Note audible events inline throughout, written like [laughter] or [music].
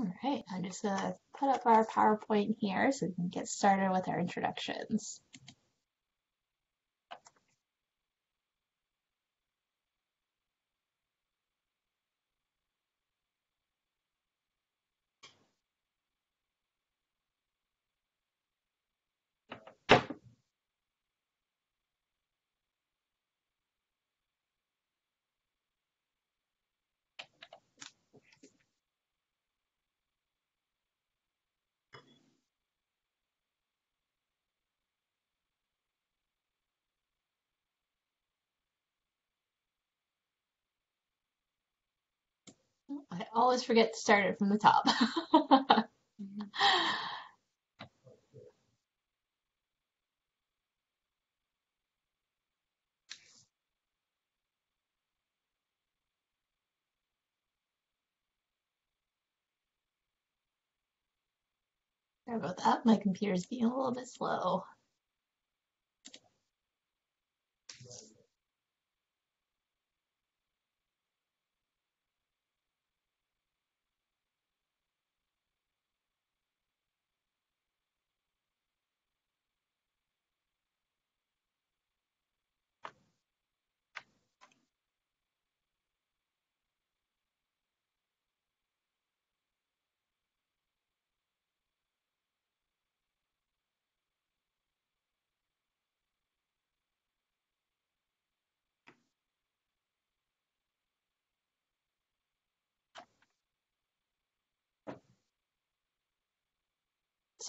All right, I'm just gonna put up our PowerPoint here so we can get started with our introductions. I always forget to start it from the top. [laughs] Sorry about that. My computer's being a little bit slow.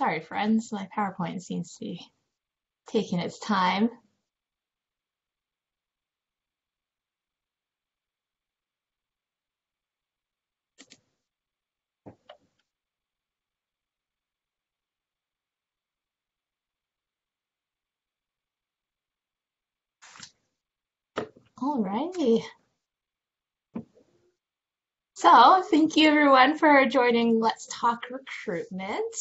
Sorry, friends. My PowerPoint seems to be taking its time. All right. So, thank you everyone for joining Let's Talk Recruitment.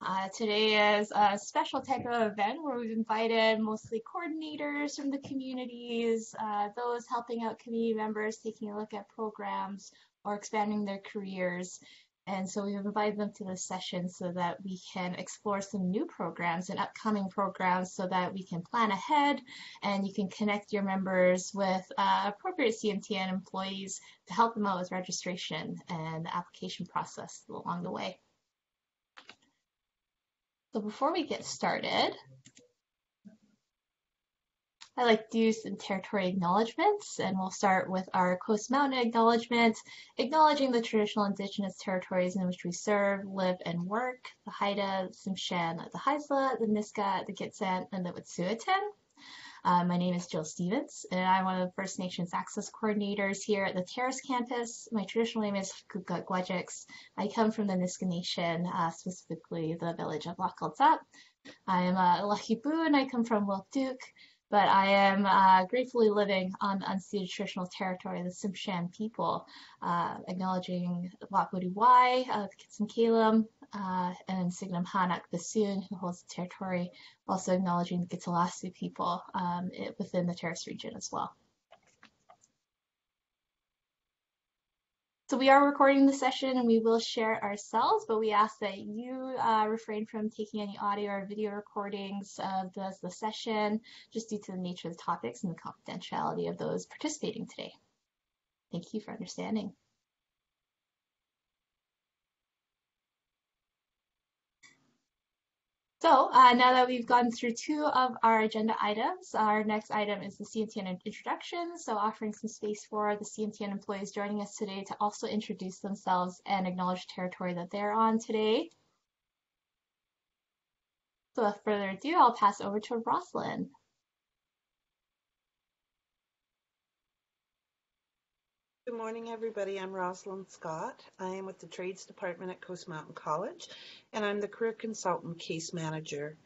Uh, today is a special type of event where we've invited mostly coordinators from the communities, uh, those helping out community members, taking a look at programs or expanding their careers. And so we've invited them to this session so that we can explore some new programs and upcoming programs so that we can plan ahead and you can connect your members with uh, appropriate CMTN employees to help them out with registration and the application process along the way. So before we get started, I like to do some territory acknowledgements, and we'll start with our Coast Mountain acknowledgement, acknowledging the traditional indigenous territories in which we serve, live, and work, the Haida, the Tsimshian, the Haisla, the Nisga'a, the Gitxsan, and the Wet'suwet'en. Uh, my name is Jill Stevens, and I'm one of the First Nations Access Coordinators here at the Terrace Campus. My traditional name is Kuka Gwajeks. I come from the Nisga'a Nation, uh, specifically the village of Laxgalts'ap. I am a Lucky and I come from Wilkduke but I am uh, gratefully living on unceded traditional territory of the Tsimshian people, uh, acknowledging Wapudi Y, uh, uh, and Signum Hanak Bassoon, who holds the territory, also acknowledging the Kitselas people um, within the Terrace region as well. So we are recording the session and we will share it ourselves, but we ask that you uh, refrain from taking any audio or video recordings of the, the session, just due to the nature of the topics and the confidentiality of those participating today. Thank you for understanding. So uh, now that we've gone through two of our agenda items, our next item is the CMTN introduction. So offering some space for the CMTN employees joining us today to also introduce themselves and acknowledge territory that they're on today. So without further ado, I'll pass over to Roslyne. Good morning, everybody. I'm Roslyne Scott. I am with the Trades Department at Coast Mountain College, and I'm the Career Consultant Case Manager.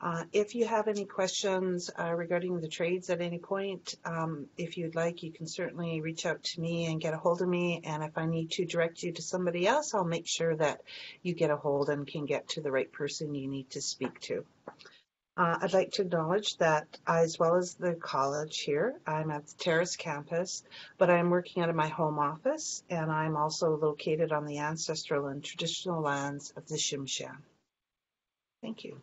Uh, if you have any questions uh, regarding the trades at any point, um, if you'd like, you can certainly reach out to me and get a hold of me. And if I need to direct you to somebody else, I'll make sure that you get a hold and can get to the right person you need to speak to. Uh, I'd like to acknowledge that as well as the college here, I'm at the Terrace campus, but I'm working out of my home office and I'm also located on the ancestral and traditional lands of the Tsimshian. Thank you.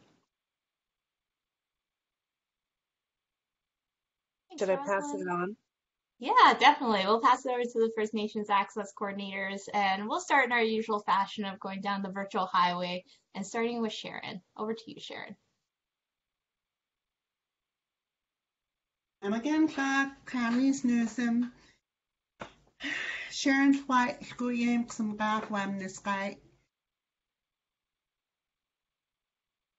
Thanks, Should I pass it on? Yeah, definitely. We'll pass it over to the First Nations Access Coordinators, and we'll start in our usual fashion of going down the virtual highway and starting with Sharon. Over to you, Sharon. Amagan Clark, Camis Newsom, Sharon White, Guyam Xamgak Wam Niskai.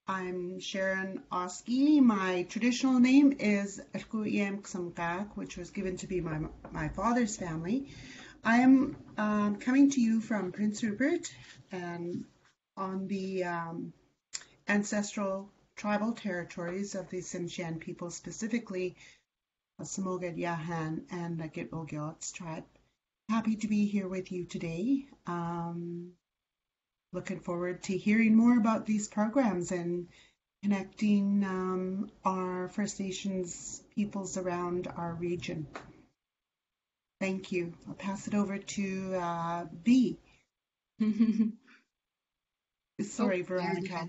I'm Sharon Oski. My traditional name is Guyam Xamgak, which was given to be my, my father's family. I am um, coming to you from Prince Rupert and on the um, ancestral tribal territories of the Tsimshian people, specifically Samogad Yahan and the Gitwilgyoots tribe. Happy to be here with you today. Um, looking forward to hearing more about these programs and connecting um, our First Nations peoples around our region. Thank you. I'll pass it over to uh, B. [laughs] Sorry, Oh, Veronica.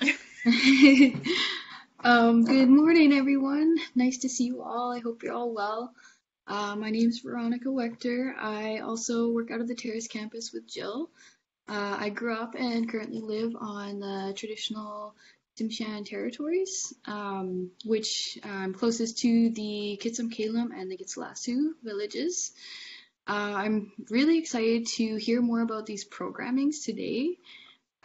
[laughs] um, good morning, everyone. Nice to see you all. I hope you're all well. Uh, my is Veronica Wechter. I also work out of the Terrace campus with Jill. Uh, I grew up and currently live on the traditional Tsimshian territories, um, which I'm closest to the Kitsumkalum and the Kitselas villages. Uh, I'm really excited to hear more about these programmings today.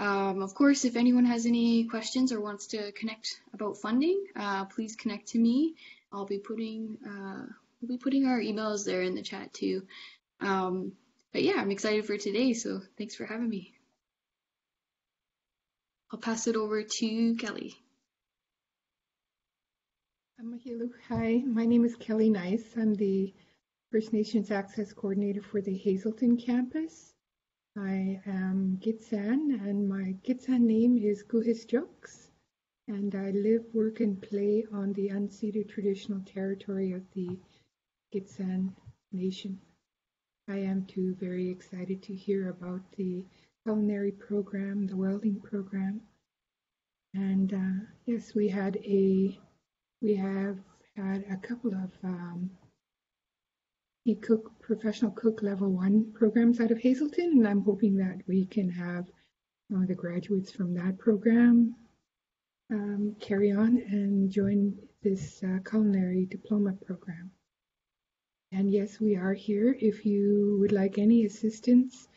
Um, of course, if anyone has any questions or wants to connect about funding, uh, please connect to me. I'll be putting uh, we'll be putting our emails there in the chat too. Um, but yeah, I'm excited for today, so thanks for having me. I'll pass it over to Kelly. Hi, my name is Kelly Nice. I'm the First Nations Access Coordinator for the Hazelton campus. I am Gitxsan, and my Gitxsan name is Guhis Jokes, and I live, work, and play on the unceded traditional territory of the Gitxsan Nation. I am too very excited to hear about the culinary program, the welding program, and uh, yes, we had a we have had a couple of um, e-cook professional cook level one programs out of Hazelton, and I'm hoping that we can have uh, the graduates from that program um, carry on and join this uh, culinary diploma program. And yes, we are here if you would like any assistance.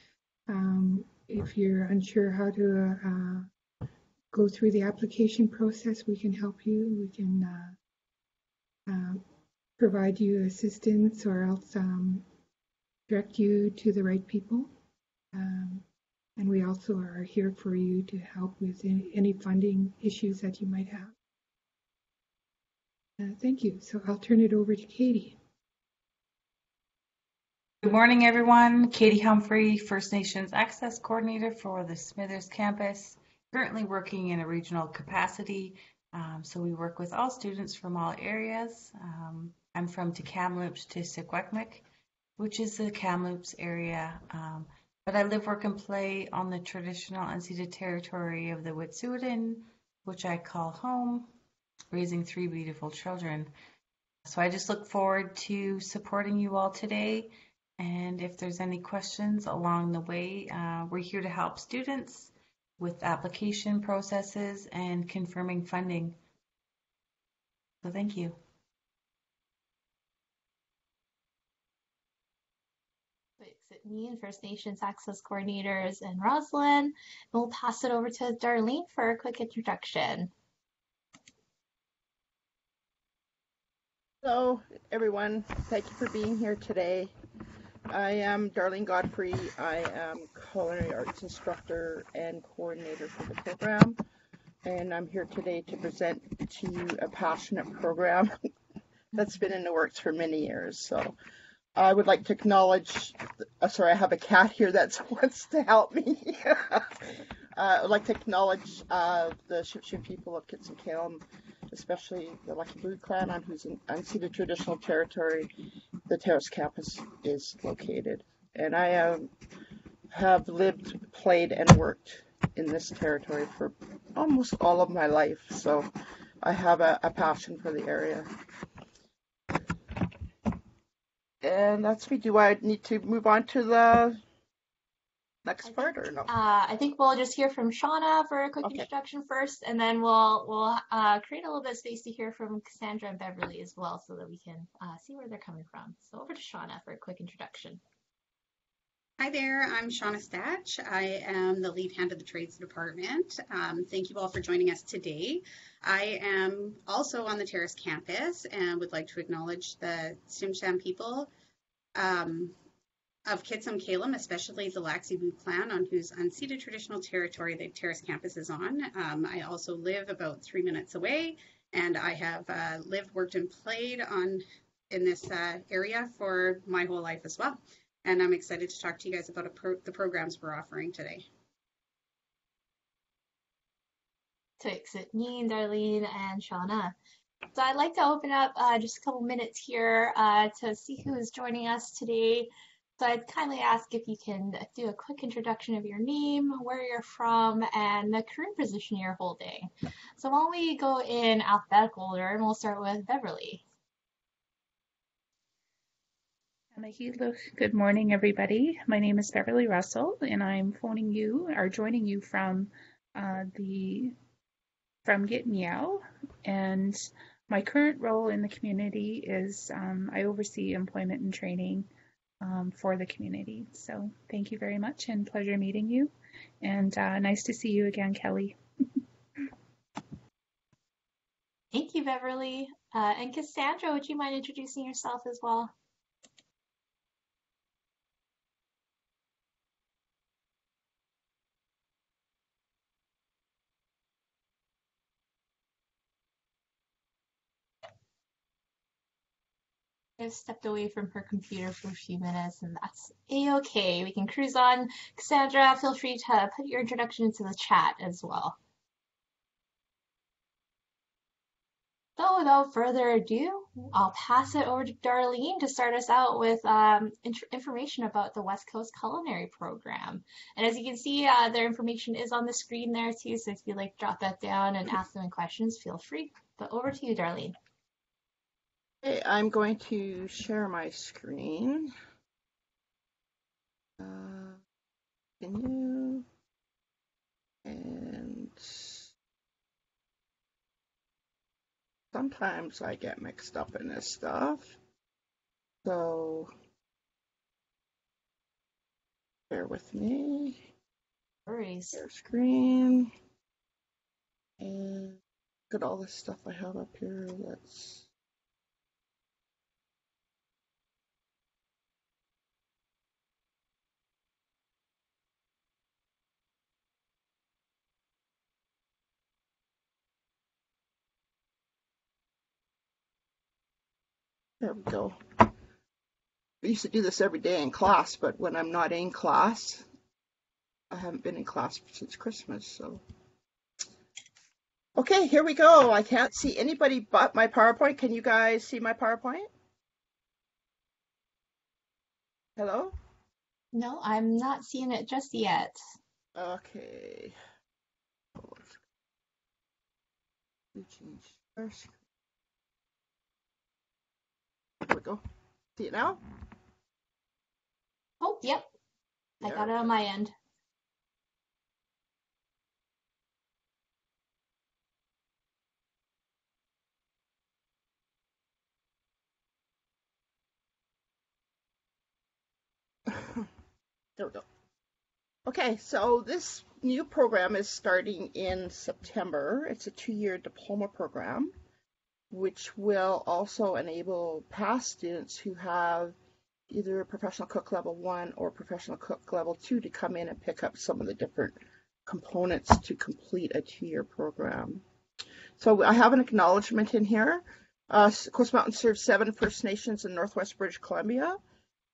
Um, if you're unsure how to uh, go through the application process, we can help you. We can uh, uh, provide you assistance or else um, direct you to the right people. Um, and we also are here for you to help with any, any funding issues that you might have. Uh, thank you. So I'll turn it over to Katie. Good morning, everyone. Katie Humphrey, First Nations Access Coordinator for the Smithers campus, currently working in a regional capacity. Um, so we work with all students from all areas. Um, I'm from Tk'emlúps te Secwepemc, which is the Kamloops area. Um, but I live, work, and play on the traditional unceded territory of the Wet'suwet'en, which I call home, raising three beautiful children. So I just look forward to supporting you all today. And if there's any questions along the way, uh, we're here to help students with application processes and confirming funding. So thank you. Me and First Nations Access Coordinators and Roslyne. And we'll pass it over to Darlene for a quick introduction. Hello, everyone. Thank you for being here today. I am Darlene Godfrey. I am culinary arts instructor and coordinator for the program. And I'm here today to present to you a passionate program [laughs] that's been in the works for many years. So I would like to acknowledge, uh, sorry, I have a cat here that [laughs] wants to help me. [laughs] Uh, I'd like to acknowledge uh, the Tsimshian people of Kitsumkalum, especially the Lucky Boot clan on whose unceded traditional territory the Terrace campus is located. And I um, have lived, played, and worked in this territory for almost all of my life, so I have a, a passion for the area. And that's me. Do I need to move on to the next part or no? Uh, I think we'll just hear from Shauna for a quick Okay. introduction first, and then we'll we'll uh, create a little bit of space to hear from Cassandra and Beverly as well, so that we can uh, see where they're coming from. So over to Shauna for a quick introduction. Hi there, I'm Shauna Stach. I am the lead hand of the trades department. Um, thank you all for joining us today. I am also on the Terrace campus and would like to acknowledge the Tsimshian people um, of Kitsumkalum, especially the Laxi clan on whose unceded traditional territory the Terrace campus is on. Um, I also live about three minutes away and I have uh, lived, worked, and played on in this uh, area for my whole life as well and I'm excited to talk to you guys about pro the programs we're offering today. Thanks, Neen, Darlene, and Shauna. So I'd like to open up uh, just a couple minutes here uh, to see who is joining us today. So I'd kindly ask if you can do a quick introduction of your name, where you're from, and the current position you're holding. So why don't we go in alphabetical order, and we'll start with Beverly. Good morning, everybody. My name is Beverly Russell, and I'm phoning you or joining you from uh, the from Get Meow. And my current role in the community is um, I oversee employment and training um, for the community. So thank you very much, and pleasure meeting you. And uh, nice to see you again, Kelly. Thank you, Beverly. Uh, and Cassandra, would you mind introducing yourself as well? Just stepped away from her computer for a few minutes, and that's a-okay. We can cruise on. Cassandra, feel free to put your introduction into the chat as well. So without further ado, I'll pass it over to Darlene to start us out with um, information about the West Coast Culinary Program. And as you can see, uh, their information is on the screen there too, so if you'd like jot that down and ask them questions, feel free. But over to you, Darlene. Okay, I'm going to share my screen. Uh, continue. And sometimes I get mixed up in this stuff. So bear with me. Worries. Share screen. And look at all this stuff I have up here. Let's There we go. I used to do this every day in class, but when I'm not in class, I haven't been in class since Christmas, so. Okay, here we go. I can't see anybody but my PowerPoint. Can you guys see my PowerPoint? Hello? No, I'm not seeing it just yet. Okay. We change our screen. There we go. See it now? Oh, yep. I got it on my end. [laughs] There we go. Okay, so this new program is starting in September. It's a two-year diploma program, which will also enable past students who have either professional cook level one or professional cook level two to come in and pick up some of the different components to complete a two-year program. So I have an acknowledgement in here. Uh, Coast Mountain serves seven First Nations in Northwest British Columbia.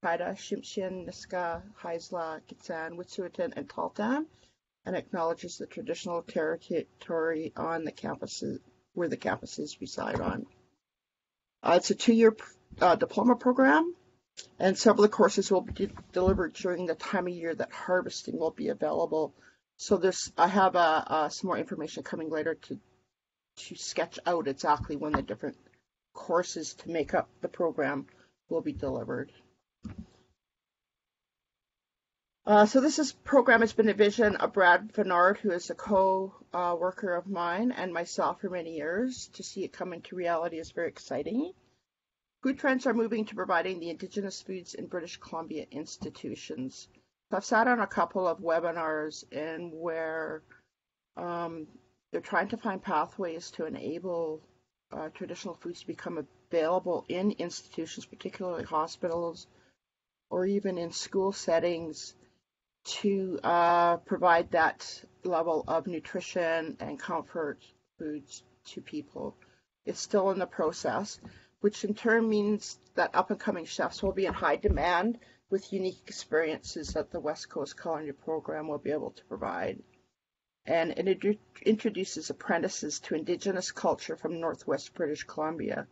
Haida, Tsimshian, Nisga'a, Haisla, Gitxsan, Wet'suwet'en, and Tahltan. and acknowledges the traditional territory on the campuses where the campuses reside on. Uh, it's a two-year uh, diploma program, and several of the courses will be de delivered during the time of year that harvesting will be available. So there's, I have uh, uh, some more information coming later to to sketch out exactly when the different courses to make up the program will be delivered. Uh, so this is, program has been a vision of Brad Vennard, who is a co-worker uh, of mine and myself for many years. To see it come into reality is very exciting. Food trends are moving to providing the Indigenous foods in British Columbia institutions. So I've sat on a couple of webinars in where um, they're trying to find pathways to enable uh, traditional foods to become available in institutions, particularly hospitals, or even in school settings to uh, provide that level of nutrition and comfort foods to people. It's still in the process, which in turn means that up and coming chefs will be in high demand with unique experiences that the West Coast Culinary Program will be able to provide. And it introduces apprentices to Indigenous culture from Northwest British Columbia.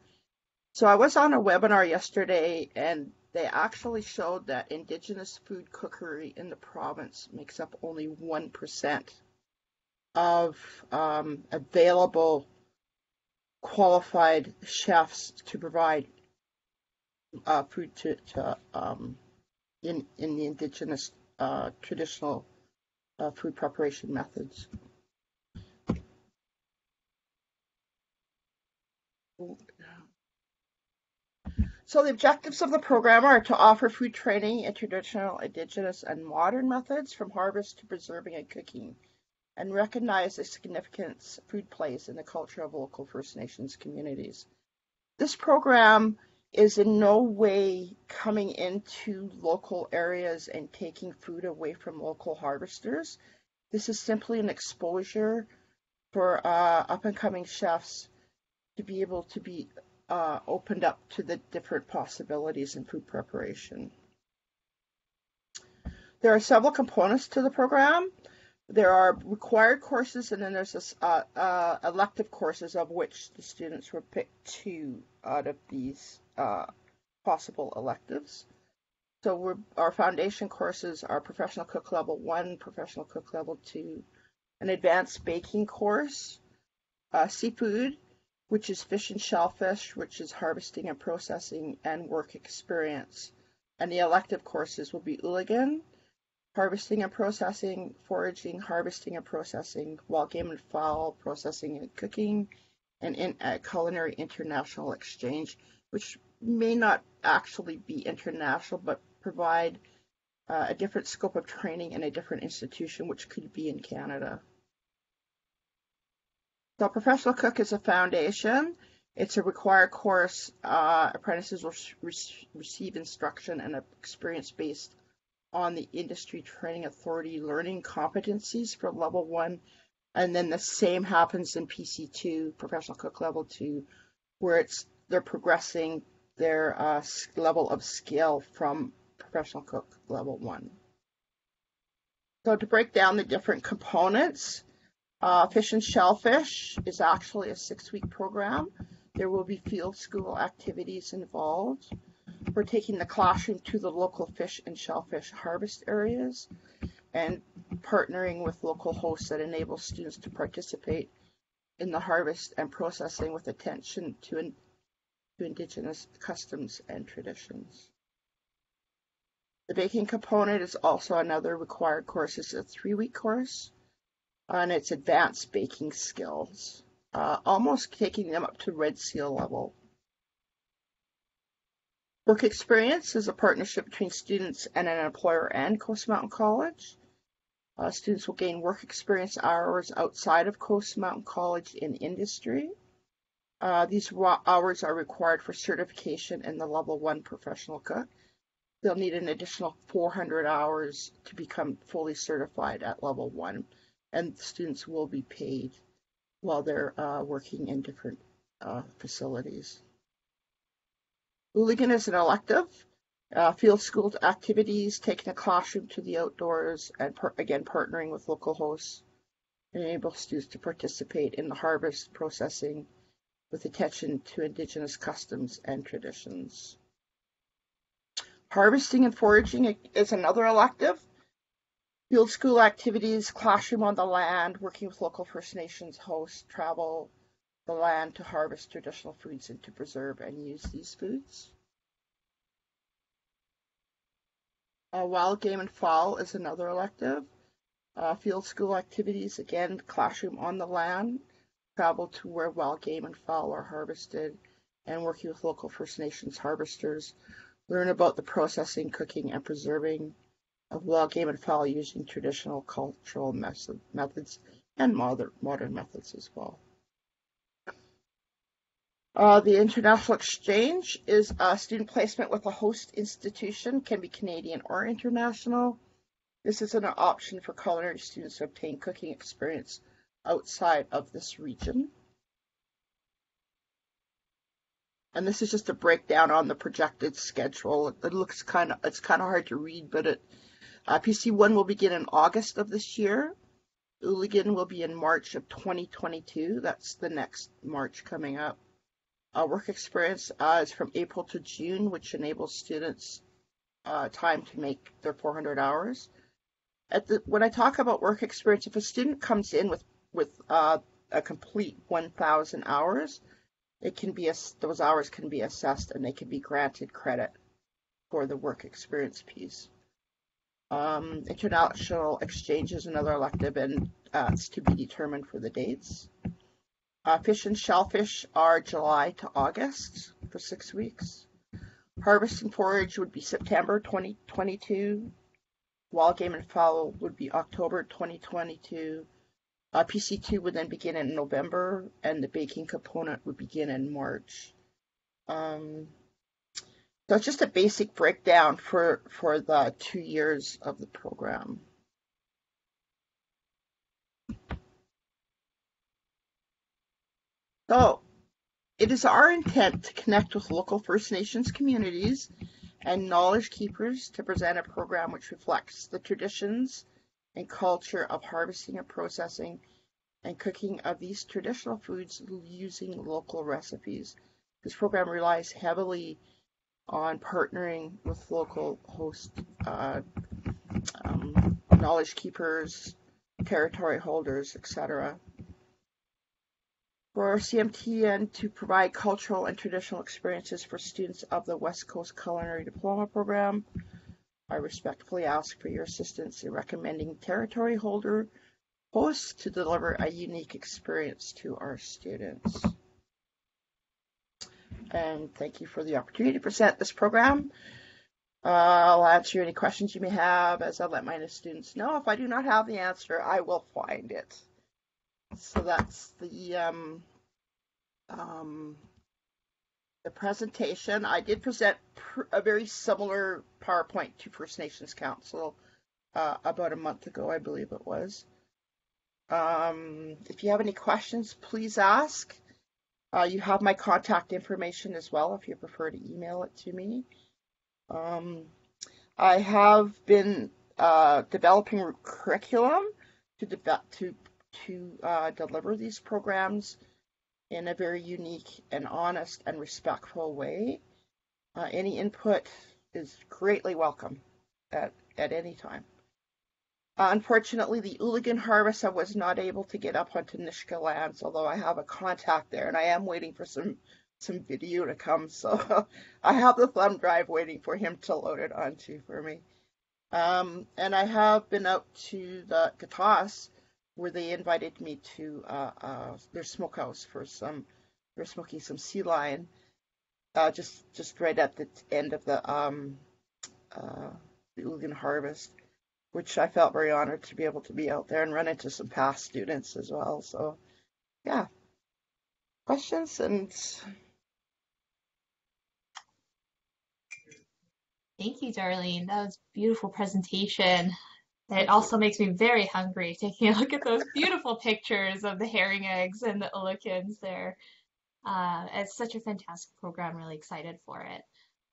So I was on a webinar yesterday and they actually showed that indigenous food cookery in the province makes up only 1% of um, available qualified chefs to provide uh, food to, to um, in, in the indigenous uh, traditional uh, food preparation methods. So the objectives of the program are to offer food training in traditional, indigenous, and modern methods from harvest to preserving and cooking, and recognize the significance food plays in the culture of local First Nations communities. This program is in no way coming into local areas and taking food away from local harvesters. This is simply an exposure for uh, up and coming chefs to be able to be uh, opened up to the different possibilities in food preparation. There are several components to the program. There are required courses and then there's this, uh, uh, elective courses of which the students will pick two out of these uh, possible electives. So our foundation courses are professional cook level one, professional cook level two, an advanced baking course, uh, seafood, which is fish and shellfish, which is harvesting and processing and work experience. And the elective courses will be Ooligan, harvesting and processing, foraging, harvesting and processing, wild game and fowl, processing and cooking, and in, uh, culinary international exchange, which may not actually be international, but provide uh, a different scope of training in a different institution, which could be in Canada. So Professional Cook is a foundation. It's a required course. Uh, apprentices will re receive instruction and experience based on the Industry Training Authority learning competencies for level one. And then the same happens in PC2, Professional Cook level two, where it's they're progressing their uh, level of skill from Professional Cook level one. So to break down the different components, uh, Fish and Shellfish is actually a six-week program. There will be field school activities involved. We're taking the classroom to the local fish and shellfish harvest areas and partnering with local hosts that enable students to participate in the harvest and processing with attention to, in, to Indigenous customs and traditions. The baking component is also another required course. It's a three-week course on its advanced baking skills, uh, almost taking them up to red seal level. Work experience is a partnership between students and an employer and Coast Mountain College. Uh, students will gain work experience hours outside of Coast Mountain College in industry. Uh, these hours are required for certification in the level one professional cook. They'll need an additional 400 hours to become fully certified at level one and students will be paid while they're uh, working in different uh, facilities. Ooligan is an elective. Uh, field school activities, taking a classroom to the outdoors, and par- again partnering with local hosts enable students to participate in the harvest processing with attention to Indigenous customs and traditions. Harvesting and foraging is another elective. Field school activities, classroom on the land, working with local First Nations hosts, travel the land to harvest traditional foods and to preserve and use these foods. Uh, wild game and fowl is another elective. Uh, field school activities, again, classroom on the land, travel to where wild game and fowl are harvested, and working with local First Nations harvesters, learn about the processing, cooking, and preserving of wild game and fowl using traditional cultural method, methods and modern, modern methods as well. Uh, the international exchange is a student placement with a host institution, can be Canadian or international. This is an option for culinary students to obtain cooking experience outside of this region. And this is just a breakdown on the projected schedule. It looks kind of it's kind of hard to read, but it uh, PC1 will begin in August of this year. Ooligan will be in March of 2022. That's the next March coming up. Uh, work experience uh, is from April to June, which enables students uh, time to make their 400 hours. At the, when I talk about work experience, if a student comes in with with uh, a complete 1,000 hours, it can be those hours can be assessed and they can be granted credit for the work experience piece. Um, international exchange is another elective, and uh, it's to be determined for the dates. Uh, fish and shellfish are July to August for six weeks. Harvest and forage would be September 2022. Wild game and fowl would be October 2022. Uh, PC2 would then begin in November, and the baking component would begin in March. Um, so it's just a basic breakdown for, for the two years of the program. So, it is our intent to connect with local First Nations communities and knowledge keepers to present a program which reflects the traditions and culture of harvesting and processing and cooking of these traditional foods using local recipes. This program relies heavily on partnering with local host uh, um, knowledge keepers, territory holders, etc for CMTN to provide cultural and traditional experiences for students of the West Coast Culinary Diploma Program. I respectfully ask for your assistance in recommending territory holder hosts to deliver a unique experience to our students. And thank you for the opportunity to present this program. Uh, I'll answer any questions you may have as I let my students know. If I do not have the answer, I will find it. So that's the um, um, the presentation. I did present a very similar PowerPoint to First Nations Council uh, about a month ago, I believe it was. Um, if you have any questions, please ask. Uh, you have my contact information as well if you prefer to email it to me. Um, I have been uh, developing curriculum to, de- to to uh, deliver these programs in a very unique and honest and respectful way. Uh, any input is greatly welcome at, at any time. Uh, unfortunately, the Ooligan harvest, I was not able to get up onto Nisga'a lands, although I have a contact there, and I am waiting for some some video to come. [laughs] So I have the thumb drive waiting for him to load it onto for me. Um, and I have been out to the Gatas where they invited me to uh, uh, their smokehouse for some. They're smoking some sea lion, uh, just just right at the end of the um, uh, the Ooligan harvest, which I felt very honored to be able to be out there and run into some past students as well. So, yeah, questions and. Thank you, Darlene. That was a beautiful presentation. It also makes me very hungry [laughs] taking a look at those beautiful pictures of the herring eggs and the oolakins there. Uh, it's such a fantastic program, really excited for it.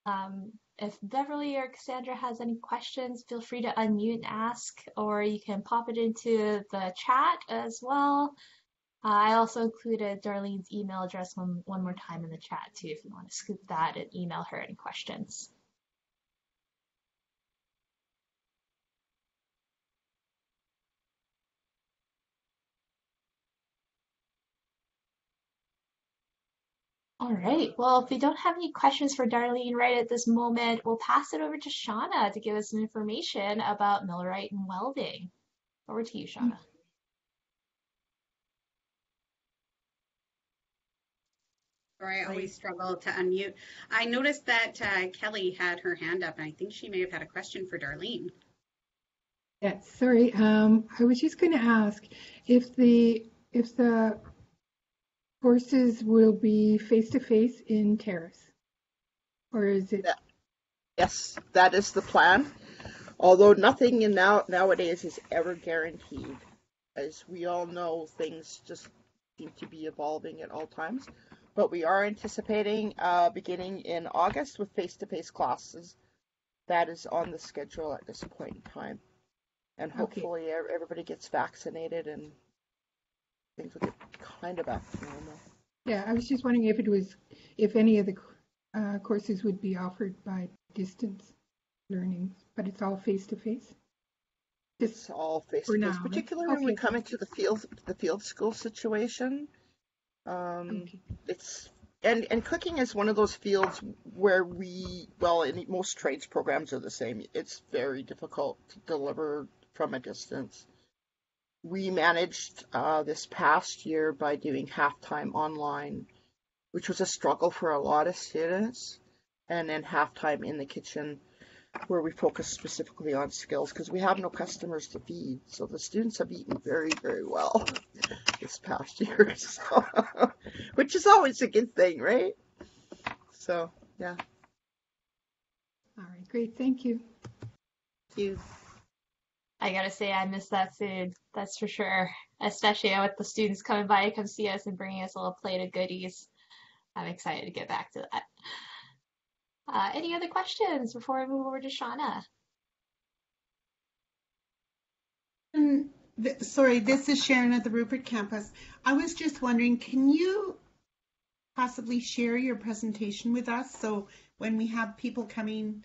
Um, if Beverly or Cassandra has any questions, feel free to unmute and ask, or you can pop it into the chat as well. Uh, I also included Darlene's email address one, one more time in the chat too, if you want to scoop that and email her any questions. All right. Well, if we don't have any questions for Darlene right at this moment, we'll pass it over to Shauna to give us some information about Millwright and welding. Over to you, Shauna. Sorry, I always struggle to unmute. I noticed that uh, Kelly had her hand up, and I think she may have had a question for Darlene. Yeah, sorry. Um, I was just going to ask if the if the courses will be face to face in Terrace, or is it? Yes, that is the plan. Although nothing in now nowadays is ever guaranteed, as we all know, things just seem to be evolving at all times. But we are anticipating uh, beginning in August with face-to-face classes. That is on the schedule at this point in time, and hopefully ev- everybody gets vaccinated and things will get kind of back to normal. Yeah, I was just wondering if it was if any of the uh, courses would be offered by distance learning, but it's all face to face. It's all face to face, particularly when we come into the field the field school situation. Um, Okay. it's and and cooking is one of those fields where we well, in most trades programs are the same. It's very difficult to deliver from a distance. We managed uh, this past year by doing halftime online, which was a struggle for a lot of students, and then halftime in the kitchen where we focus specifically on skills because we have no customers to feed. So the students have eaten very, very well [laughs] this past [laughs] year, so, [laughs] which is always a good thing, right? So, yeah. All right, great. Thank you. You. I gotta say, I miss that food. That's for sure. Especially with the students coming by to come see us and bringing us a little plate of goodies. I'm excited to get back to that. Uh, any other questions before I move over to Shauna? Um, th- sorry, this is Sharon at the Rupert campus. I was just wondering, can you possibly share your presentation with us? So when we have people coming,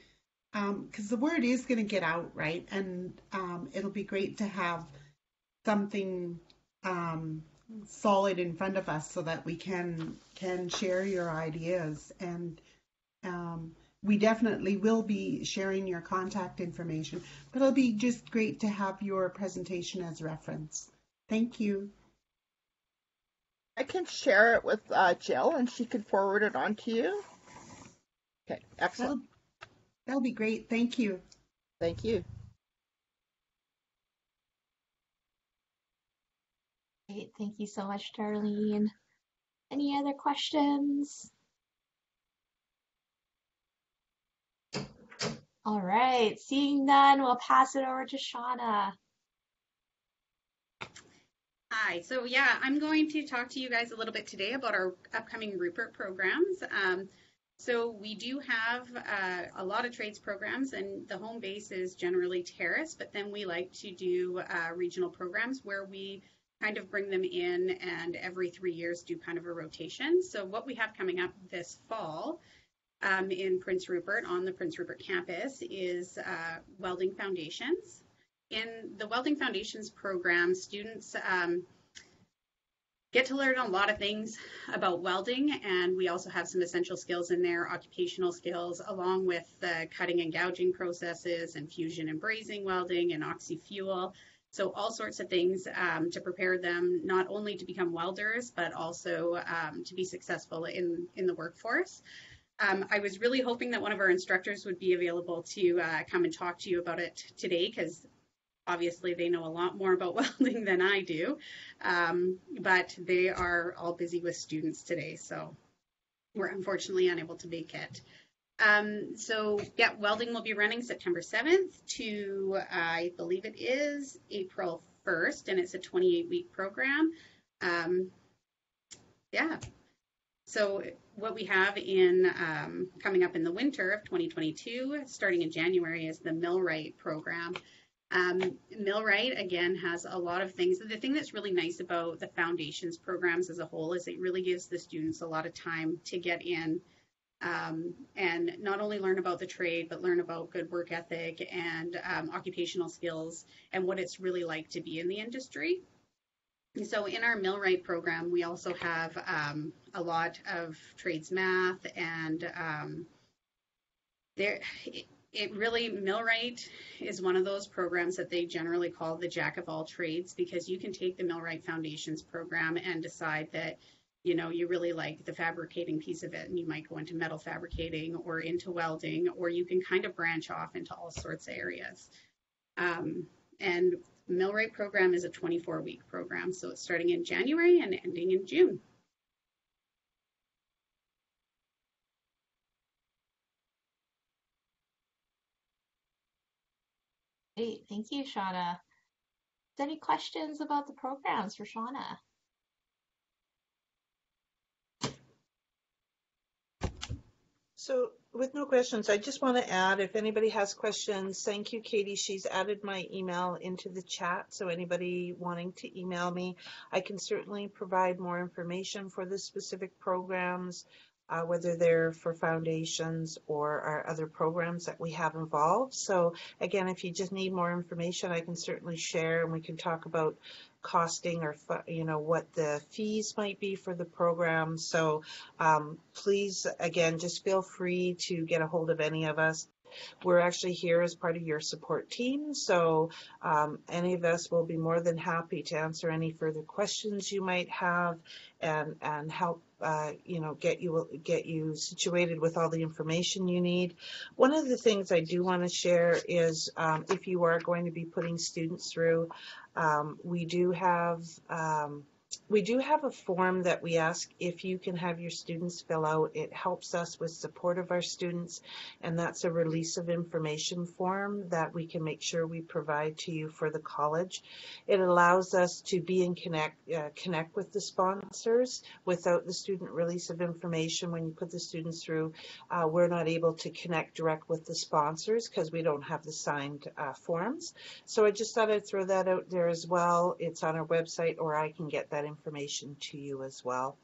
because the word is going to get out, right? And um, it'll be great to have something um, solid in front of us so that we can can share your ideas and um, we definitely will be sharing your contact information, but it'll be just great to have your presentation as reference. Thank you. I can share it with uh, Jill and she can forward it on to you. Okay, excellent. That'll be great. Thank you. Thank you. Great. Thank you so much, Darlene. Any other questions? All right, seeing none, we'll pass it over to Shauna. Hi, so yeah, I'm going to talk to you guys a little bit today about our upcoming Rupert programs. Um, so we do have uh, a lot of trades programs, and the home base is generally Terrace, but then we like to do uh, regional programs where we kind of bring them in and every three years do kind of a rotation. So what we have coming up this fall um, in Prince Rupert on the Prince Rupert campus is uh, welding foundations. In the welding foundations program, students um, get to learn a lot of things about welding, and we also have some essential skills in there, occupational skills, along with the cutting and gouging processes and fusion and brazing welding and oxy-fuel. So all sorts of things um, to prepare them not only to become welders, but also um, to be successful in, in the workforce. Um, I was really hoping that one of our instructors would be available to uh, come and talk to you about it today because obviously they know a lot more about [laughs] welding than I do, um, but they are all busy with students today, so we're unfortunately unable to make it. Um, so yeah, welding will be running September 7th to I believe it is April 1st, and it's a 28 week program. Um, yeah, So what we have in um, coming up in the winter of 2022, starting in January, is the Millwright program. Um, Millwright again has a lot of things. The thing that's really nice about the foundations programs as a whole is it really gives the students a lot of time to get in um, and not only learn about the trade, but learn about good work ethic and um, occupational skills and what it's really like to be in the industry. So in our Millwright program, we also have um, a lot of trades math and um, there. It, really Millwright is one of those programs that they generally call the jack of all trades because you can take the Millwright Foundations program and decide that you know you really like the fabricating piece of it and you might go into metal fabricating or into welding or you can kind of branch off into all sorts of areas. Um, and Millwright program is a 24 week program, so it's starting in January and ending in June. Great, thank you, Shauna. Any questions about the programs for Shauna? So with no questions, I just want to add, if anybody has questions, thank you, Katie. She's added my email into the chat. So anybody wanting to email me, I can certainly provide more information for the specific programs, uh, whether they're for foundations or our other programs that we have involved. So again, if you just need more information, I can certainly share and we can talk about costing or you know what the fees might be for the program. So um, please again just feel free to get a hold of any of us. We're actually here as part of your support team, so um, any of us will be more than happy to answer any further questions you might have and and help uh, you know get you get you situated with all the information you need. One of the things I do want to share is um, if you are going to be putting students through, um, we do have um, we do have a form that we ask if you can have your students fill out. It helps us with support of our students, and that's a release of information form that we can make sure we provide to you for the college. It allows us to be in connect uh, connect with the sponsors without the student release of information. When you put the students through, uh, we're not able to connect direct with the sponsors because we don't have the signed uh, forms. So I just thought I'd throw that out there as well. It's on our website, or I can get that that information to you as well.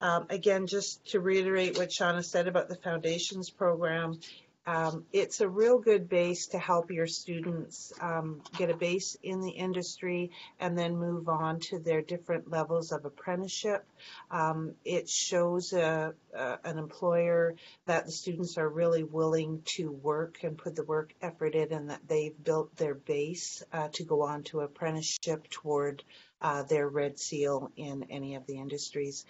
Um, again, just to reiterate what Shauna said about the Foundations program, um, it's a real good base to help your students um, get a base in the industry and then move on to their different levels of apprenticeship. Um, it shows a, a, an employer that the students are really willing to work and put the work effort in and that they've built their base uh, to go on to apprenticeship toward uh, their red seal in any of the industries.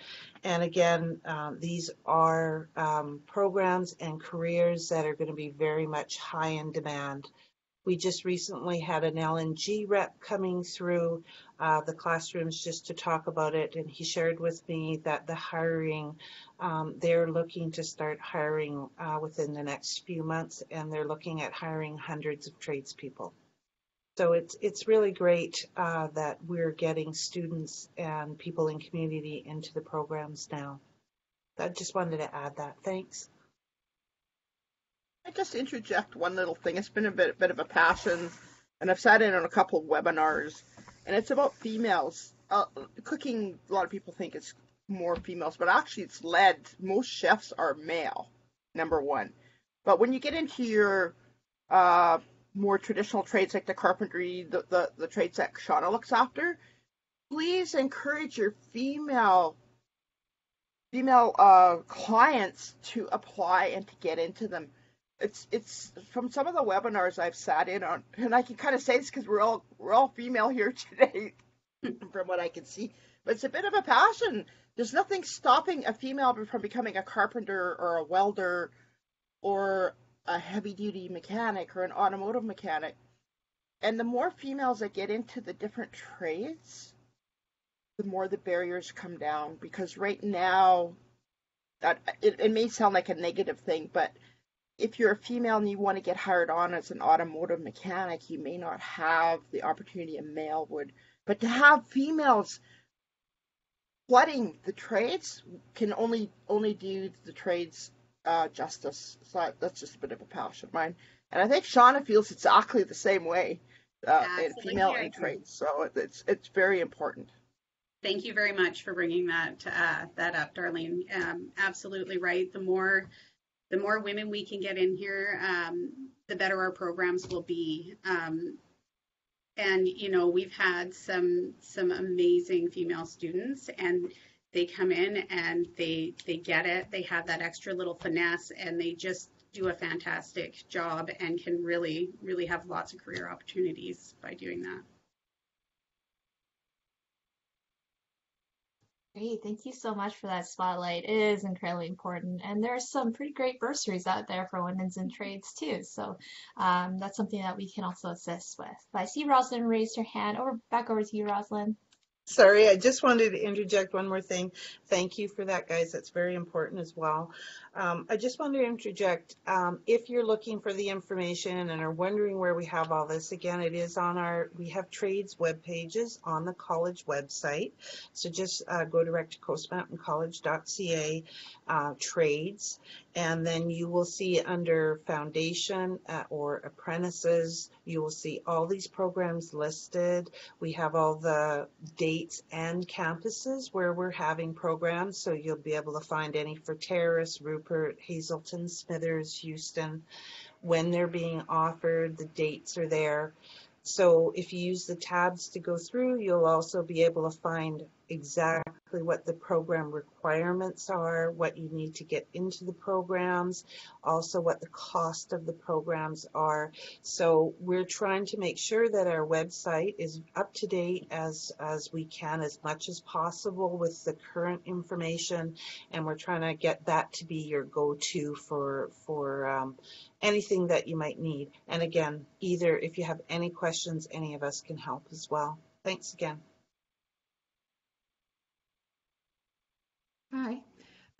And again, um, these are um, programs and careers that are going to be very much high in demand. We just recently had an LNG rep coming through uh, the classrooms just to talk about it, and he shared with me that the hiring, um, they're looking to start hiring uh, within the next few months, and they're looking at hiring hundreds of tradespeople. So it's it's really great uh, that we're getting students and people in community into the programs now. I just wanted to add that. Thanks. I just interject one little thing. It's been a bit bit of a passion, and I've sat in on a couple of webinars, and it's about females. Uh, cooking, a lot of people think it's more females, but actually it's led. Most chefs are male, number one. But when you get into your uh, more traditional trades like the carpentry, the, the, the trades that Shauna looks after, please encourage your female female uh, clients to apply and to get into them. It's it's from some of the webinars I've sat in on, and I can kind of say this because we're all we're all female here [laughs] today, from what I can see. But it's a bit of a passion. There's nothing stopping a female from becoming a carpenter or a welder or a heavy duty mechanic or an automotive mechanic. And the more females that get into the different trades, the more the barriers come down. Because right now, that it, it may sound like a negative thing, but if you're a female and you want to get hired on as an automotive mechanic, you may not have the opportunity a male would. But to have females flooding the trades can only only do the trades uh, justice. That's just a bit of a passion of mine, and I think Shauna feels exactly the same way. Uh, in female I in agree. trades, so it's it's very important. Thank you very much for bringing that uh, that up, Darlene. Um, absolutely right. The more the more women we can get in here, um, the better our programs will be. Um, and you know, we've had some some amazing female students, and they come in and they they get it. They have that extra little finesse, and they just do a fantastic job and can really really have lots of career opportunities by doing that. Great, thank you so much for that spotlight. It is incredibly important, and there's some pretty great bursaries out there for women's in trades too. So um, that's something that we can also assist with. But I see Roslyne raised her hand. Over back over to you, Roslyne. Sorry, I just wanted to interject one more thing. Thank you for that, guys. That's very important as well. Um, I just wanted to interject, um, if you're looking for the information and are wondering where we have all this, again, it is on our, we have trades web pages on the college website. So just uh, go direct to coastmountaincollege.ca, uh, trades, and then you will see under foundation uh, or apprentices, you will see all these programs listed. We have all the dates and campuses where we're having programs, so you'll be able to find any for Terrace, Rupert, Hazelton, Smithers, Houston, when they're being offered, the dates are there. So if you use the tabs to go through, you'll also be able to find exactly what the program requirements are, what you need to get into the programs, also what the cost of the programs are. So we're trying to make sure that our website is up to date as, as we can, as much as possible with the current information. And we're trying to get that to be your go-to for, for um, anything that you might need. And again, either if you have any questions, any of us can help as well. Thanks again. Hi.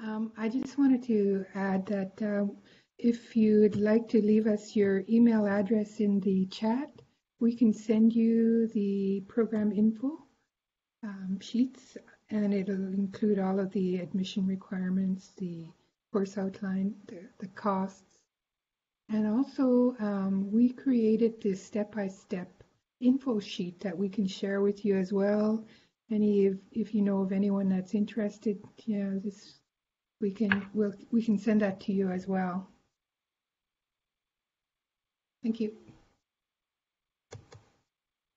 Um, I just wanted to add that uh, if you'd like to leave us your email address in the chat, we can send you the program info um, sheets, and it'll include all of the admission requirements, the course outline, the, the costs. And also, um, we created this step-by-step info sheet that we can share with you as well any if, if you know of anyone that's interested yeah this we can we'll, we can send that to you as well thank you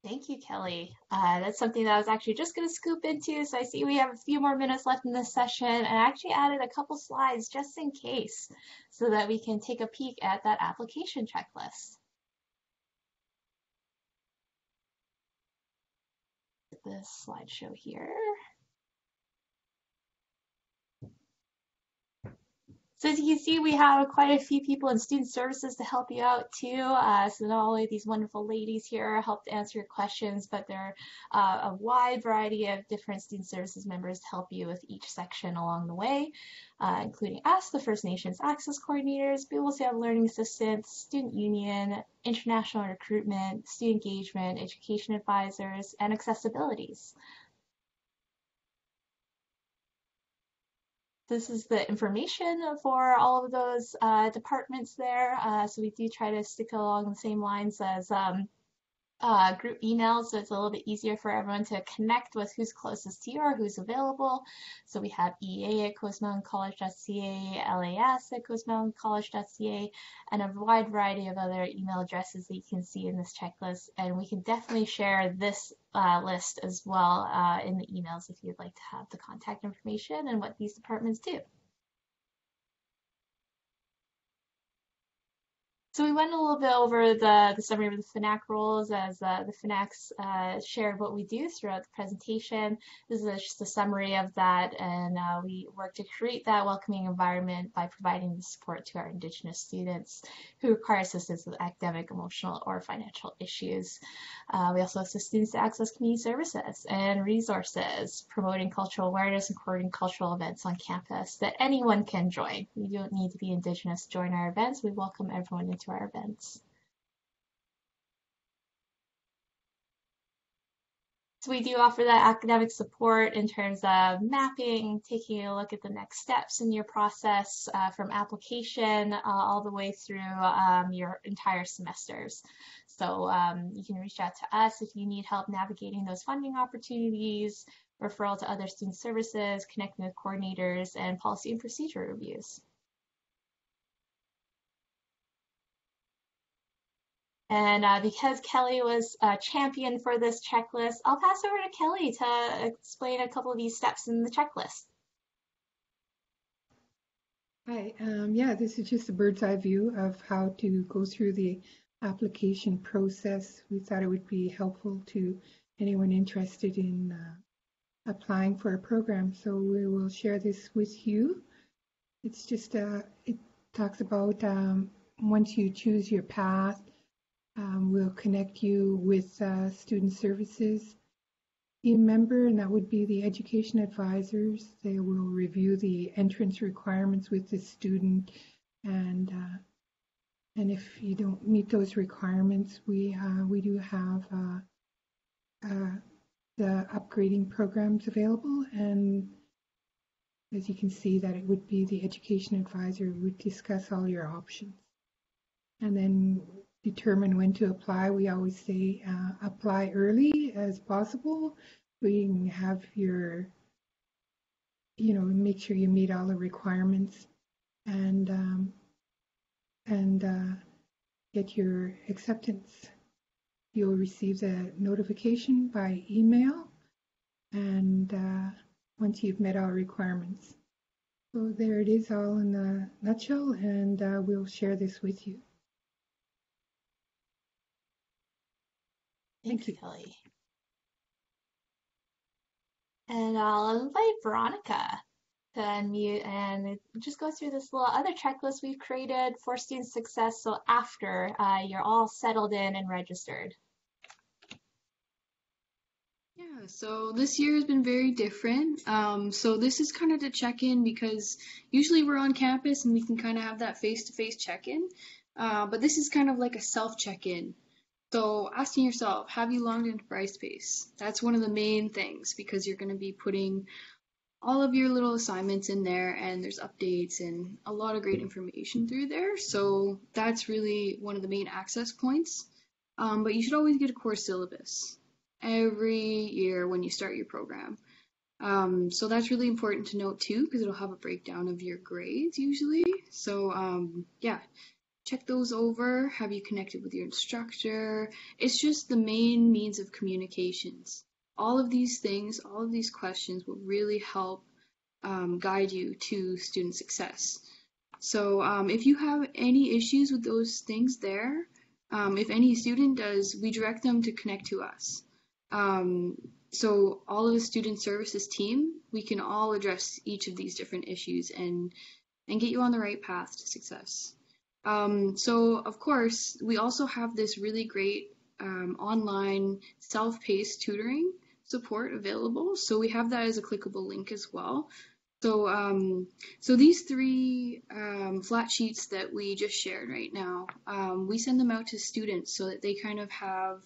Thank you, Kelly. Uh, that's something that I was actually just going to scoop into. So I see we have a few more minutes left in this session, and I actually added a couple slides just in case so that we can take a peek at that application checklist. This slideshow here. So as you can see, we have quite a few people in student services to help you out too. Uh, so not only these wonderful ladies here help to answer your questions, but there are uh, a wide variety of different student services members to help you with each section along the way, uh, including us, the First Nations Access Coordinators. We also have learning assistants, student union, international recruitment, student engagement, education advisors, and accessibilities. This is the information for all of those uh, departments there. Uh, so we do try to stick along the same lines as um, uh, group emails, so it's a little bit easier for everyone to connect with who's closest to you or who's available. So we have EA at coastmountaincollege.ca, LAS at coastmountaincollege.ca, and a wide variety of other email addresses that you can see in this checklist. And we can definitely share this uh, list as well uh, in the emails if you'd like to have the contact information and what these departments do. So we went a little bit over the, the summary of the FNAC roles as uh, the FNACs uh, shared what we do throughout the presentation. This is just a summary of that and uh, we work to create that welcoming environment by providing the support to our Indigenous students who require assistance with academic, emotional, or financial issues. Uh, we also assist students to access community services and resources, promoting cultural awareness and coordinating cultural events on campus that anyone can join. You don't need to be Indigenous to join our events. We welcome everyone into our events. So we do offer that academic support in terms of mapping, taking a look at the next steps in your process uh, from application uh, all the way through um, your entire semesters. So um, you can reach out to us if you need help navigating those funding opportunities, referral to other student services, connecting with coordinators, and policy and procedure reviews. And uh, because Kelly was a champion for this checklist, I'll pass over to Kelly to explain a couple of these steps in the checklist. Hi, um, yeah, this is just a bird's eye view of how to go through the application process. We thought it would be helpful to anyone interested in uh, applying for a program. So we will share this with you. It's just, uh, it talks about um, once you choose your path, um, we'll connect you with uh, student services team member, and that would be the education advisors. They will review the entrance requirements with the student, and uh, and if you don't meet those requirements, we uh, we do have uh, uh the upgrading programs available, and as you can see, that it would be the education advisor would discuss all your options, and then determine when to apply. We always say uh, apply early as possible. We can have your, you know, make sure you meet all the requirements and um, and uh, get your acceptance. You'll receive the notification by email and uh, once you've met all requirements. So there it is all in a nutshell and uh, we'll share this with you. Thank you. Kelly. And I'll invite Veronica to unmute and just go through this little other checklist we've created for student success. So after uh, you're all settled in and registered. Yeah, so this year has been very different. Um, so this is kind of to check in because usually we're on campus and we can kind of have that face-to-face check-in. Uh, but this is kind of like a self check-in. So asking yourself, have you logged into Brightspace? That's one of the main things because you're going to be putting all of your little assignments in there and there's updates and a lot of great information through there. So that's really one of the main access points. Um, but you should always get a course syllabus every year when you start your program. Um, so that's really important to note too because it'll have a breakdown of your grades usually. So um, yeah, check those over. Have you connected with your instructor? It's just the main means of communications. All of these things, all of these questions will really help um, guide you to student success. So um, if you have any issues with those things there, um, if any student does, we direct them to connect to us. Um, so all of the student services team, we can all address each of these different issues and and get you on the right path to success. Um, so of course, we also have this really great um, online self-paced tutoring support available. So we have that as a clickable link as well. So, um, so these three um, flat sheets that we just shared right now, um, we send them out to students so that they kind of have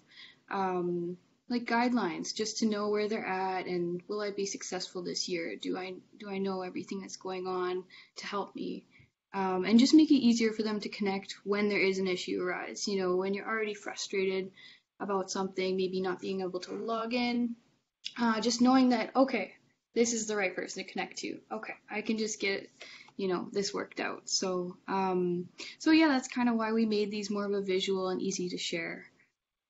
um, like guidelines just to know where they're at and will I be successful this year? Do I do I know everything that's going on to help me? Um, and just make it easier for them to connect when there is an issue arise. You know, when you're already frustrated about something, maybe not being able to log in, uh, just knowing that, okay, this is the right person to connect to. Okay, I can just get, you know, this worked out. So, um, so yeah, that's kind of why we made these more of a visual and easy to share.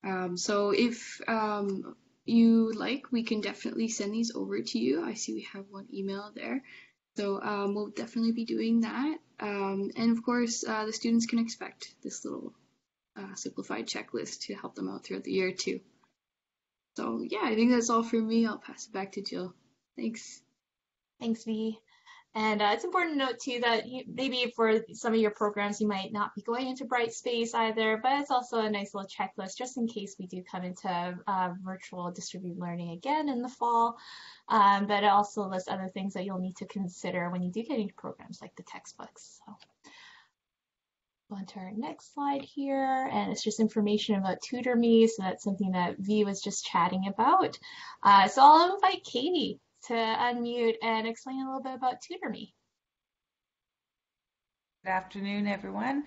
Um, so if um, you like, we can definitely send these over to you. I see we have one email there. So um, we'll definitely be doing that. Um, and of course, uh, the students can expect this little uh, simplified checklist to help them out throughout the year too. So yeah, I think that's all for me. I'll pass it back to Jill. Thanks. Thanks, V. And uh, it's important to note too that you, maybe for some of your programs you might not be going into Brightspace either, but it's also a nice little checklist just in case we do come into uh, virtual distributed learning again in the fall. Um, but it also lists other things that you'll need to consider when you do get into programs like the textbooks. So. On to our next slide here, and it's just information about TutorMe. So that's something that V was just chatting about. Uh, so I'll invite Katie to unmute and explain a little bit about TutorMe. Good afternoon, everyone.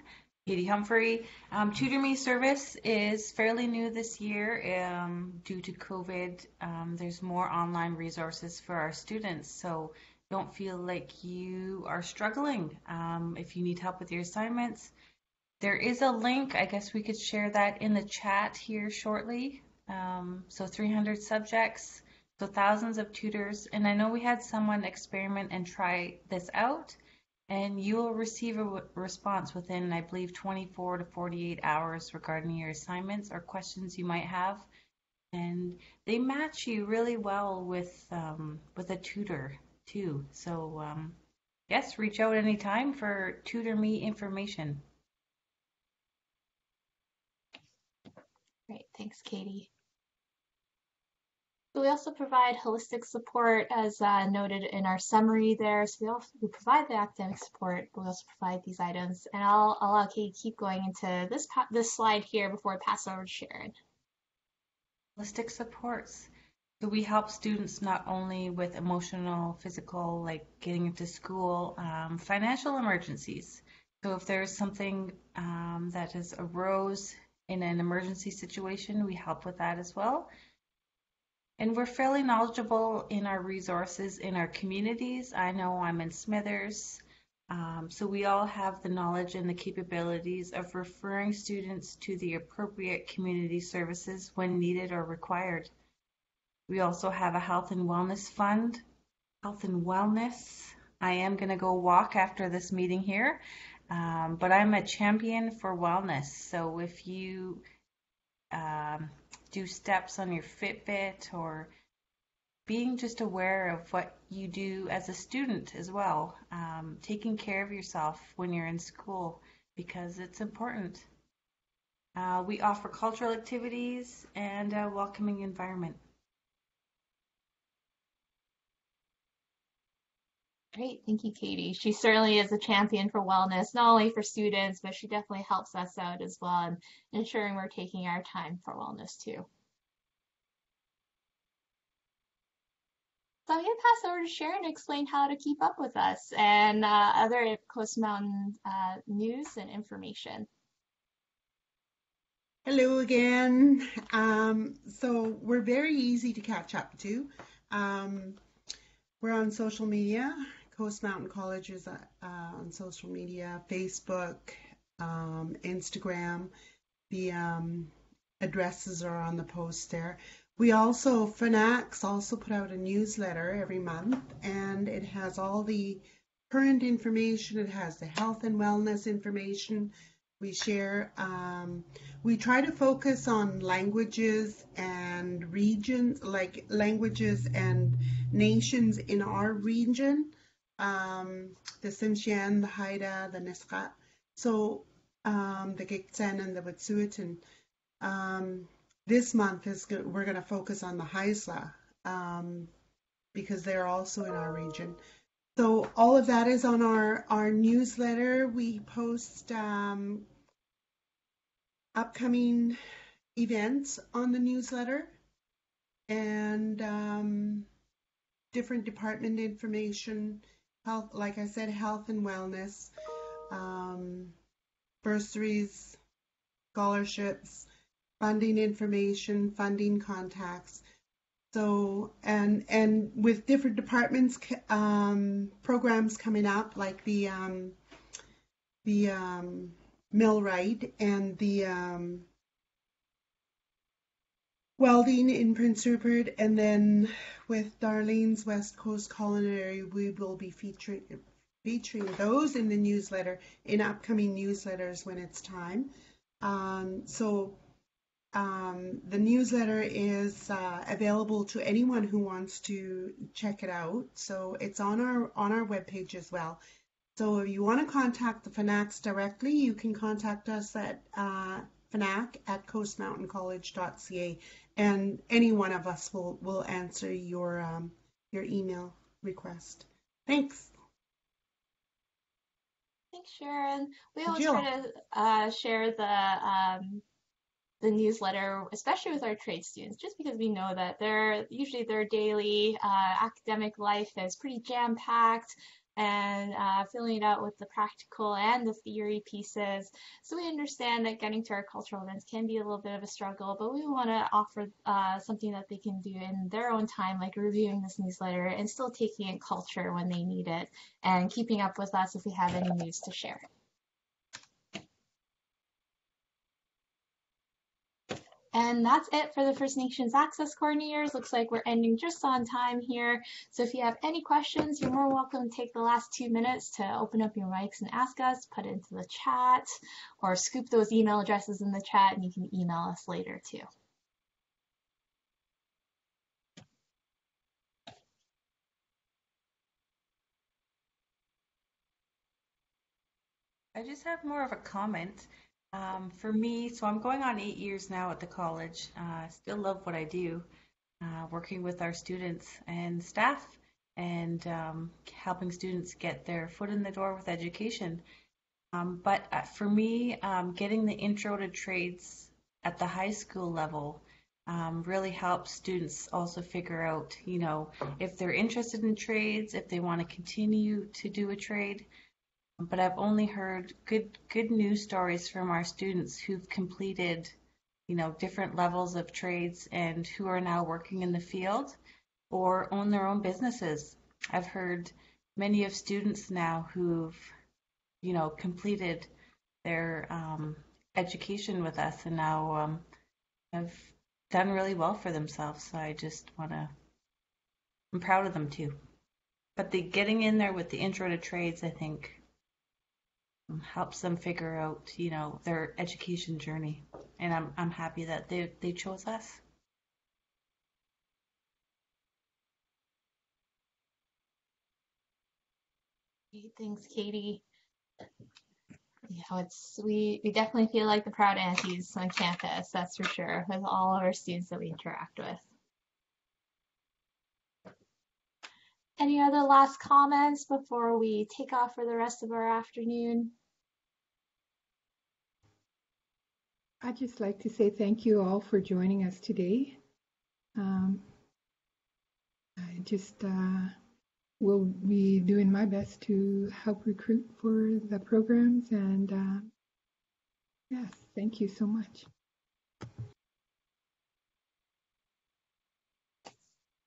Katie Humphrey. Um, TutorMe service is fairly new this year um, due to COVID. Um, there's more online resources for our students, so don't feel like you are struggling. Um, if you need help with your assignments, there is a link. I guess we could share that in the chat here shortly. Um, so 300 subjects, so thousands of tutors, and I know we had someone experiment and try this out and you will receive a response within, I believe, 24 to 48 hours regarding your assignments or questions you might have. And they match you really well with um, with a tutor too. So um, yes, reach out anytime for TutorMe information. Great, thanks, Katie. We also provide holistic support as uh, noted in our summary there. So we also we provide the academic support, but we also provide these items. And I'll, I'll allow Katie keep going into this, this slide here before I pass over to Sharon. Holistic supports. So we help students not only with emotional, physical, like getting into school, um, financial emergencies. So if there's something um, that has arose in an emergency situation, we help with that as well. And we're fairly knowledgeable in our resources in our communities. I know I'm in Smithers, um, so we all have the knowledge and the capabilities of referring students to the appropriate community services when needed or required. We also have a health and wellness fund, health and wellness. I am going to go walk after this meeting here, um, but I'm a champion for wellness. So if you um, do steps on your Fitbit or being just aware of what you do as a student as well, um, taking care of yourself when you're in school because it's important. Uh, we offer cultural activities and a welcoming environment. Great, thank you, Katie. She certainly is a champion for wellness, not only for students, but she definitely helps us out as well in ensuring we're taking our time for wellness too. So I'm going to pass over to Sharon to explain how to keep up with us and uh, other Coast Mountain uh, news and information. Hello again. Um, so we're very easy to catch up to. Um, we're on social media. Coast Mountain College is uh, on social media, Facebook, um, Instagram. The um, addresses are on the post there. We also, FNACS also put out a newsletter every month and it has all the current information. It has the health and wellness information. We share, um, we try to focus on languages and regions, like languages and nations in our region um, the Tsimshian, the Haida, the Nisga'a. So um, the Gitxsan and the Wet'suwet'en. Um, this month is go- we're going to focus on the Haisla um, because they're also in our region. So all of that is on our our newsletter. We post um, upcoming events on the newsletter and um, different department information health, like I said, health and wellness, um, bursaries, scholarships, funding information, funding contacts. So and and with different departments, um, programs coming up like the um, the um, millwright and the um, welding in Prince Rupert, and then with Darlene's West Coast Culinary, we will be featuring featuring those in the newsletter in upcoming newsletters when it's time. Um, so um, the newsletter is uh, available to anyone who wants to check it out. So it's on our on our webpage as well. So if you want to contact the FNACs directly, you can contact us at uh, FNAC at coastmountaincollege.ca and any one of us will, will answer your, um, your email request. Thanks. Thanks, Sharon. We always Jill. try to uh, share the um, the newsletter, especially with our trade students, just because we know that their usually their daily uh, academic life is pretty jam packed and uh, filling it out with the practical and the theory pieces. So we understand that getting to our cultural events can be a little bit of a struggle, but we want to offer uh, something that they can do in their own time, like reviewing this newsletter and still taking in culture when they need it and keeping up with us if we have any news to share. And that's it for the First Nations Access Coordinators. Looks like we're ending just on time here. So if you have any questions, you're more welcome to take the last two minutes to open up your mics and ask us, put it into the chat, or scoop those email addresses in the chat and you can email us later too. I just have more of a comment. Um, for me, so I'm going on eight years now at the college. Uh, still love what I do, uh, working with our students and staff and um, helping students get their foot in the door with education. Um, but uh, for me, um, getting the intro to trades at the high school level um, really helps students also figure out, you know, if they're interested in trades, if they want to continue to do a trade but I've only heard good good news stories from our students who've completed, you know, different levels of trades and who are now working in the field or own their own businesses. I've heard many of students now who've, you know, completed their um, education with us and now um, have done really well for themselves. So I just want to, I'm proud of them too. But the getting in there with the intro to trades, I think, helps them figure out, you know, their education journey. And I'm I'm happy that they they chose us. Thanks, Katie. Know, it's we we definitely feel like the proud aunties on campus, that's for sure, with all of our students that we interact with. Any other last comments before we take off for the rest of our afternoon? I'd just like to say thank you all for joining us today. Um, I just uh, will be doing my best to help recruit for the programs and uh, yes, thank you so much.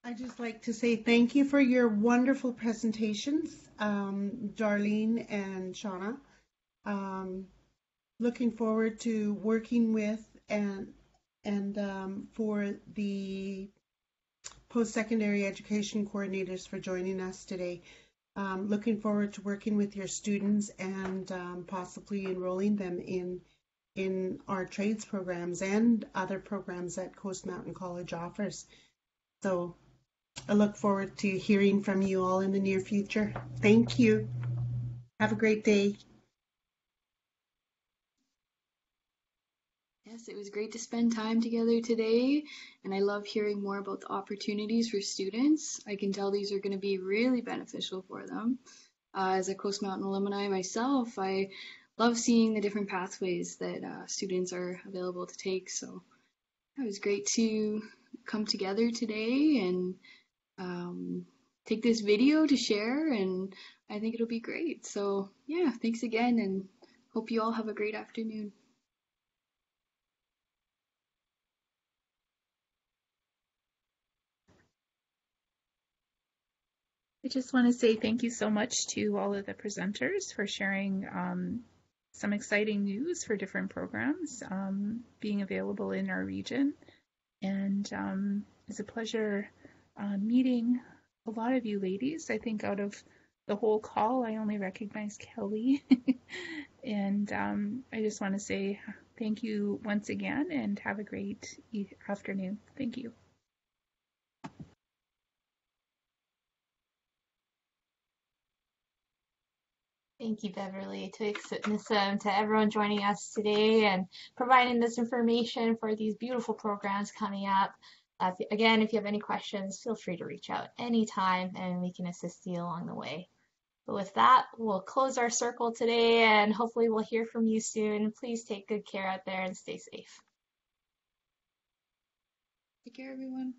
I'd just like to say thank you for your wonderful presentations, um, Darlene and Shauna. Um, looking forward to working with and and um, for the post-secondary education coordinators for joining us today. Um, looking forward to working with your students and um, possibly enrolling them in in our trades programs and other programs that Coast Mountain College offers. So I look forward to hearing from you all in the near future. Thank you. Have a great day. Yes, it was great to spend time together today, and I love hearing more about the opportunities for students. I can tell these are going to be really beneficial for them. Uh, as a Coast Mountain alumni myself, I love seeing the different pathways that uh, students are available to take. So it was great to come together today and um, take this video to share, and I think it'll be great. So yeah, thanks again, and hope you all have a great afternoon. I just want to say thank you so much to all of the presenters for sharing um, some exciting news for different programs um, being available in our region. And um, it's a pleasure uh, meeting a lot of you ladies. I think out of the whole call, I only recognize Kelly. [laughs] and um, I just want to say thank you once again and have a great e- afternoon. Thank you. Thank you, Beverly, to Nissa, to everyone joining us today and providing this information for these beautiful programs coming up. Uh, again, if you have any questions, feel free to reach out anytime and we can assist you along the way. But with that, we'll close our circle today and hopefully we'll hear from you soon. Please take good care out there and stay safe. Take care, everyone.